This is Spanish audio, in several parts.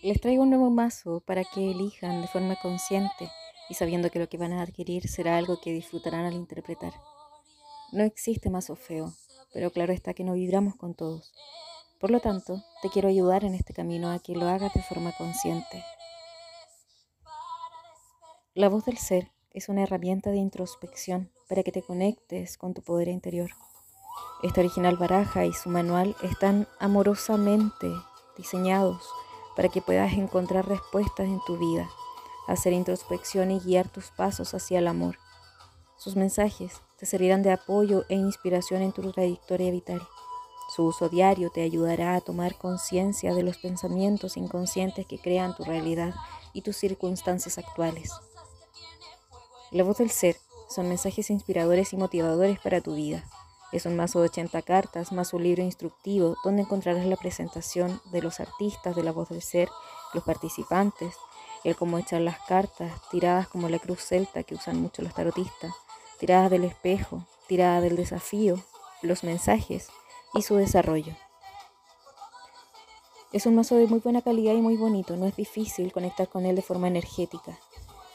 Les traigo un nuevo mazo para que elijan de forma consciente y sabiendo que lo que van a adquirir será algo que disfrutarán al interpretar. No existe mazo feo, pero claro está que no vibramos con todos. Por lo tanto, te quiero ayudar en este camino a que lo hagas de forma consciente. La voz del ser es una herramienta de introspección para que te conectes con tu poder interior. Esta original baraja y su manual están amorosamente diseñados para que puedas encontrar respuestas en tu vida, hacer introspección y guiar tus pasos hacia el amor. Sus mensajes te servirán de apoyo e inspiración en tu trayectoria vital. Su uso diario te ayudará a tomar conciencia de los pensamientos inconscientes que crean tu realidad y tus circunstancias actuales. La voz del ser son mensajes inspiradores y motivadores para tu vida. Es un mazo de 80 cartas más un libro instructivo donde encontrarás la presentación de los artistas de la voz del ser, los participantes, el cómo echar las cartas, tiradas como la cruz celta que usan mucho los tarotistas, tiradas del espejo, tiradas del desafío, los mensajes y su desarrollo. Es un mazo de muy buena calidad y muy bonito, no es difícil conectar con él de forma energética.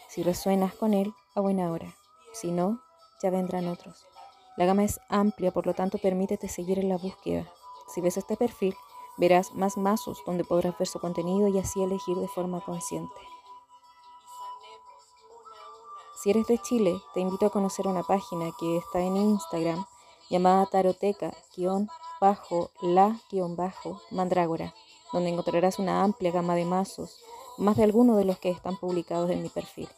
Si resuenas con él, a buena hora. Si no, ya vendrán otros. La gama es amplia, por lo tanto permítete seguir en la búsqueda. Si ves este perfil, verás más mazos donde podrás ver su contenido y así elegir de forma consciente. Si eres de Chile, te invito a conocer una página que está en Instagram llamada taroteca-la-mandrágora, donde encontrarás una amplia gama de mazos, más de algunos de los que están publicados en mi perfil.